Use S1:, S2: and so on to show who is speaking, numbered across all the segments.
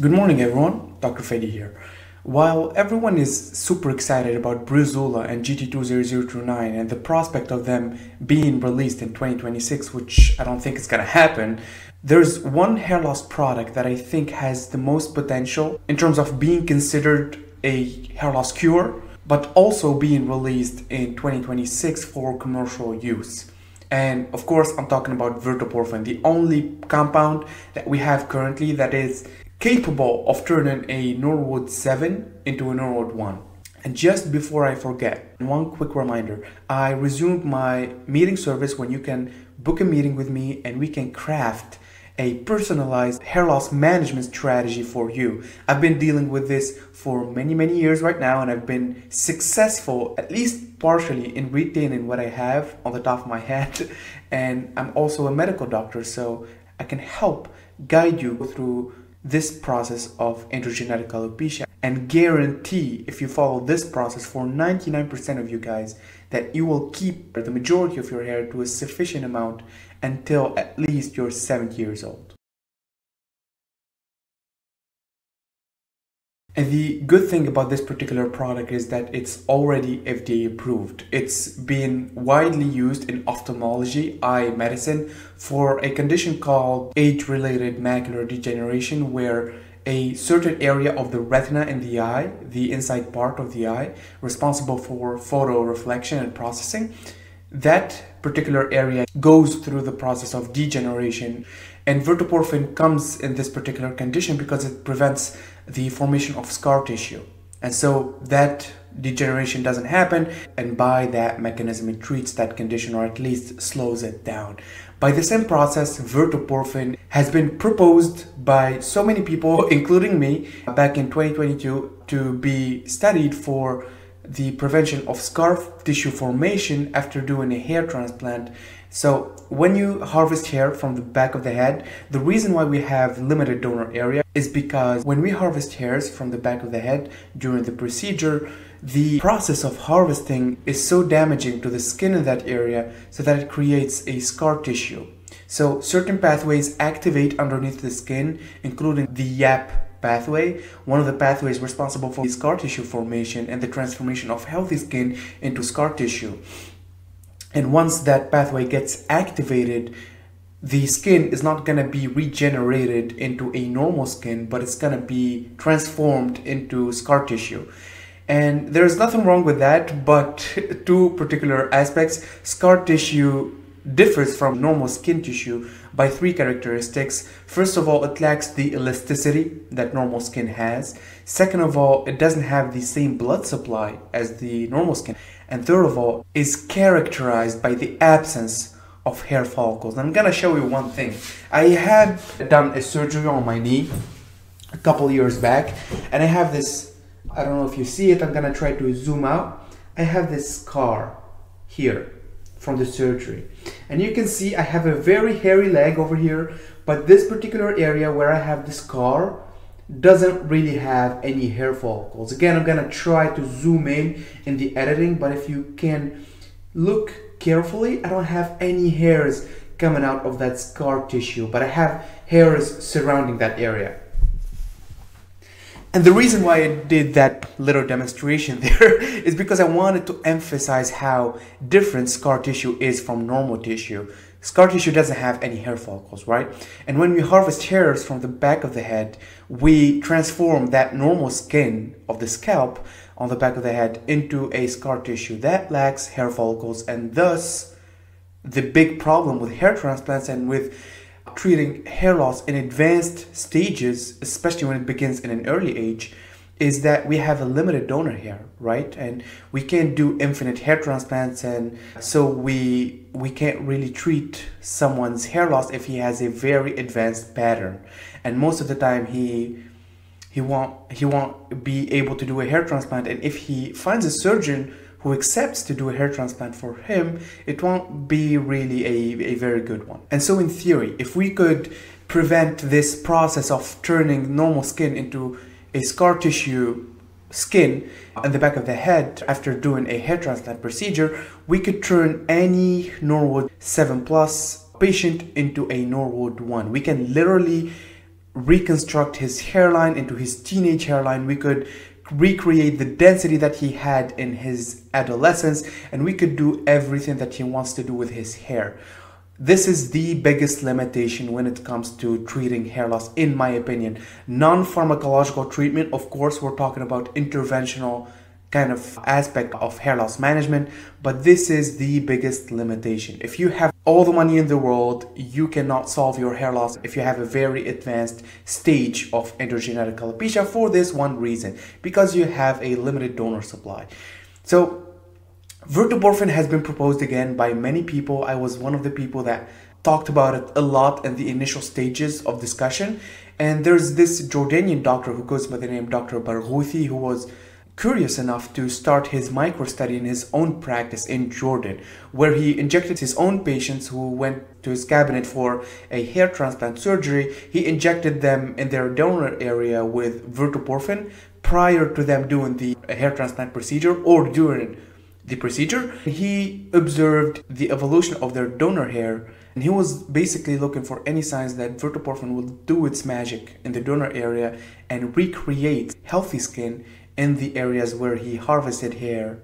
S1: Good morning, everyone. Dr. Fedy here. While everyone is super excited about Breezula and GT20029 and the prospect of them being released in 2026, which I don't think is gonna happen, there's one hair loss product that I think has the most potential in terms of being considered a hair loss cure, but also being released in 2026 for commercial use. And of course, I'm talking about verteporfin, the only compound that we have currently that is capable of turning a Norwood 7 into a Norwood 1. And just before I forget, one quick reminder I resumed my meeting service when you can book a meeting with me and we can craft a personalized hair loss management strategy for you. I've been dealing with this for many, many years right now, and I've been successful, at least partially, in retaining what I have on the top of my head. And I'm also a medical doctor, so I can help guide you through this process of androgenetic alopecia and guarantee if you follow this process for 99% of you guys that you will keep the majority of your hair to a sufficient amount until at least you're 70 years old. Good thing about this particular product is that it's already FDA approved. It's been widely used in ophthalmology, eye medicine, for a condition called age-related macular degeneration where a certain area of the retina in the eye, the inside part of the eye, responsible for photo reflection and processing, that particular area goes through the process of degeneration and verteporfin comes in this particular condition because it prevents the formation of scar tissue and so that degeneration doesn't happen and by that mechanism it treats that condition or at least slows it down by the same process verteporfin has been proposed by so many people including me back in 2022 to be studied for the prevention of scar tissue formation after doing a hair transplant. So when you harvest hair from the back of the head, the reason why we have limited donor area is because when we harvest hairs from the back of the head during the procedure, the process of harvesting is so damaging to the skin in that area so that it creates a scar tissue. So certain pathways activate underneath the skin, including the YAP pathway, one of the pathways responsible for scar tissue formation and the transformation of healthy skin into scar tissue. And once that pathway gets activated, the skin is not going to be regenerated into a normal skin, but it's going to be transformed into scar tissue. And there's nothing wrong with that, but two particular aspects. Scar tissue differs from normal skin tissue by three characteristics. First of all, it lacks the elasticity that normal skin has. Second of all, it doesn't have the same blood supply as the normal skin. And third of all, is characterized by the absence of hair follicles. I'm gonna show you one thing. I had done a surgery on my knee a couple years back, and I have this, I don't know if you see it, I'm gonna try to zoom out. I have this scar here from the surgery. And you can see I have a very hairy leg over here, but this particular area where I have the scar doesn't really have any hair follicles. Again, I'm gonna try to zoom in in the editing, but if you can look carefully, I don't have any hairs coming out of that scar tissue, but I have hairs surrounding that area. And the reason why I did that little demonstration there is because I wanted to emphasize how different scar tissue is from normal tissue. Scar tissue doesn't have any hair follicles, right? And when we harvest hairs from the back of the head, we transform that normal skin of the scalp on the back of the head into a scar tissue that lacks hair follicles and thus the big problem with hair transplants and with treating hair loss in advanced stages, especially when it begins in an early age, is that we have a limited donor here, right? And we can't do infinite hair transplants, and so we we can't really treat someone's hair loss if he has a very advanced pattern. And most of the time, he he won't he won't be able to do a hair transplant. And if he finds a surgeon who accepts to do a hair transplant for him, it won't be really a, a very good one. And so in theory, if we could prevent this process of turning normal skin into a scar tissue skin in the back of the head after doing a hair transplant procedure, we could turn any Norwood 7 Plus patient into a Norwood 1. We can literally reconstruct his hairline into his teenage hairline. We could recreate the density that he had in his adolescence and we could do everything that he wants to do with his hair. This is the biggest limitation when it comes to treating hair loss, in my opinion. Non pharmacological treatment, of course, we're talking about interventional kind of aspect of hair loss management, but this is the biggest limitation. If you have all the money in the world, you cannot solve your hair loss if you have a very advanced stage of androgenetic alopecia for this one reason, because you have a limited donor supply. So Verteporfin has been proposed again by many people. I was one of the people that talked about it a lot in the initial stages of discussion. And there's this Jordanian doctor who goes by the name Dr. Barghouthi who was curious enough to start his micro study in his own practice in Jordan, where he injected his own patients who went to his cabinet for a hair transplant surgery. He injected them in their donor area with verteporfin prior to them doing the hair transplant procedure or during the procedure. He observed the evolution of their donor hair and he was basically looking for any signs that verteporfin will do its magic in the donor area and recreate healthy skin in the areas where he harvested hair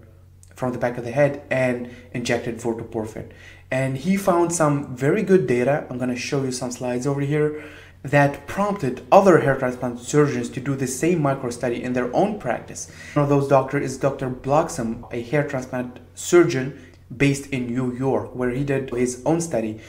S1: from the back of the head and injected verteporfin. And he found some very good data. I'm going to show you some slides over here that prompted other hair transplant surgeons to do the same micro study in their own practice. One of those doctors is Dr. Bloxham, a hair transplant surgeon based in New York, where he did his own study.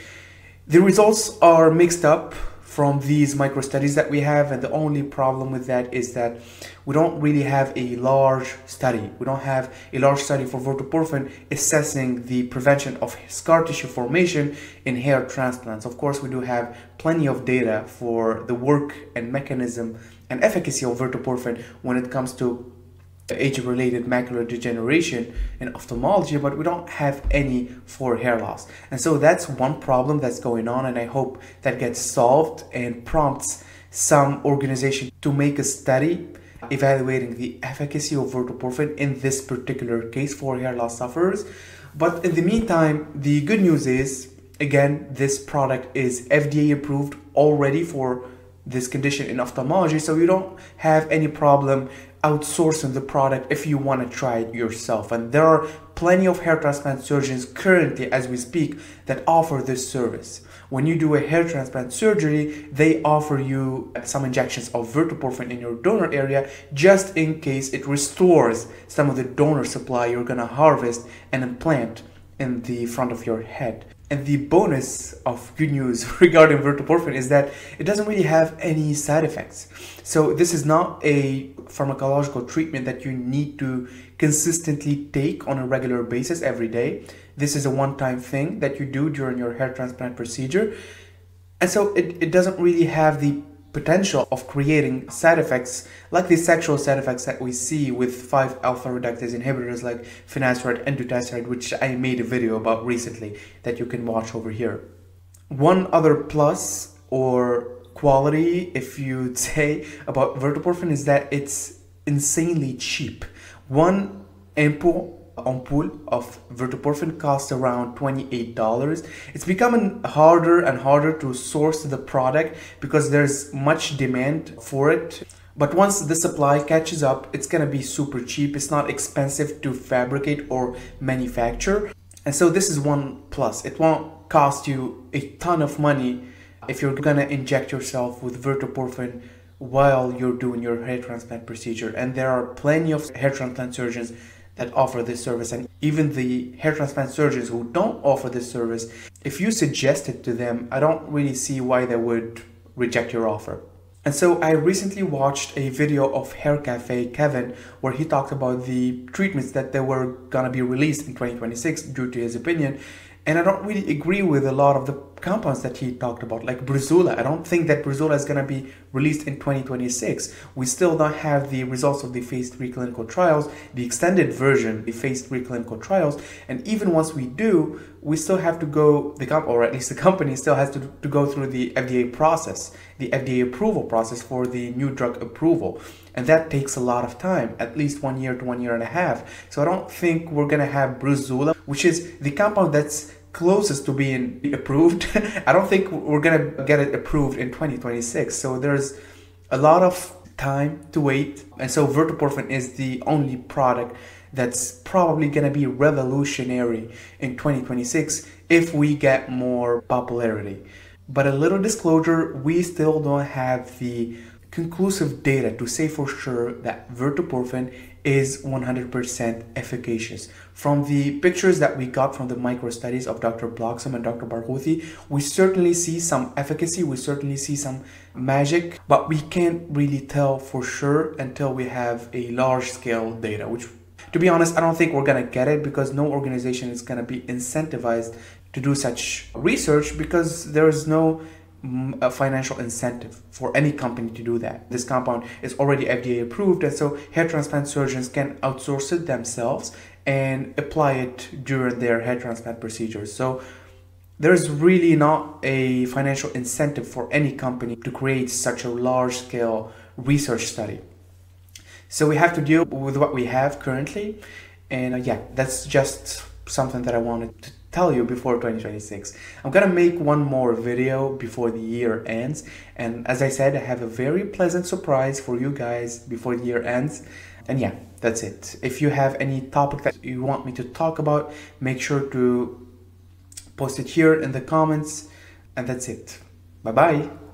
S1: The results are mixed up from these micro studies that we have and the only problem with that is that we don't really have a large study. We don't have a large study for verteporfin assessing the prevention of scar tissue formation in hair transplants. Of course we do have plenty of data for the work and mechanism and efficacy of verteporfin when it comes to age-related macular degeneration in ophthalmology, but we don't have any for hair loss. And so that's one problem that's going on, and I hope that gets solved and prompts some organization to make a study evaluating the efficacy of verteporfin in this particular case for hair loss sufferers. But in the meantime, the good news is, again, this product is FDA approved already for this condition in ophthalmology, so you don't have any problem outsourcing the product if you want to try it yourself. And there are plenty of hair transplant surgeons currently, as we speak, that offer this service. When you do a hair transplant surgery, they offer you some injections of verteporfin in your donor area just in case it restores some of the donor supply you're gonna harvest and implant in the front of your head. And the bonus of good news regarding verteporfin is that it doesn't really have any side effects. So this is not a pharmacological treatment that you need to consistently take on a regular basis every day. This is a one-time thing that you do during your hair transplant procedure. And so it, it doesn't really have the potential of creating side effects like the sexual side effects that we see with 5-alpha reductase inhibitors like finasteride and dutasteride which I made a video about recently that you can watch over here. One other plus or quality if you'd say about verteporfin is that it's insanely cheap. One ampoule ampoule of verteporfin costs around $28. It's becoming harder and harder to source the product because there's much demand for it. But once the supply catches up, it's gonna be super cheap. It's not expensive to fabricate or manufacture. And so this is one plus. It won't cost you a ton of money if you're gonna inject yourself with verteporfin while you're doing your hair transplant procedure. And there are plenty of hair transplant surgeons that offer this service. And even the hair transplant surgeons who don't offer this service if you suggest it to them i don't really see why they would reject your offer. And so I recently watched a video of Hair Cafe Kevin where he talked about the treatments that they were gonna be released in 2026 due to his opinion. And I don't really agree with a lot of the compounds that he talked about, like Breezula. I don't think that Breezula is going to be released in 2026. We still don't have the results of the phase 3 clinical trials, the extended version, the phase 3 clinical trials. And even once we do, we still have to go, the comp- or at least the company still has to, to go through the FDA process, the FDA approval process for the new drug approval. And that takes a lot of time, at least one year to one year and a half. So I don't think we're going to have Breezula, which is the compound that's closest to being approved. I don't think we're gonna get it approved in 2026. So there's a lot of time to wait. And so verteporfin is the only product that's probably gonna be revolutionary in 2026 if we get more popularity. But a little disclosure, we still don't have the conclusive data to say for sure that verteporfin is 100% efficacious. From the pictures that we got from the micro studies of Dr. Bloxham and Dr. Barghouthi, we certainly see some efficacy, we certainly see some magic, but we can't really tell for sure until we have a large scale data, which to be honest, I don't think we're gonna get it because no organization is gonna be incentivized to do such research because there is no a financial incentive for any company to do that. This compound is already FDA approved, and so hair transplant surgeons can outsource it themselves and apply it during their hair transplant procedures. So there's really not a financial incentive for any company to create such a large scale research study. So we have to deal with what we have currently. And uh, yeah, that's just something that I wanted to tell you before 2026. I'm gonna make one more video before the year ends. And as I said, I have a very pleasant surprise for you guys before the year ends. And yeah, that's it. If you have any topic that you want me to talk about, make sure to post it here in the comments. And that's it. Bye bye.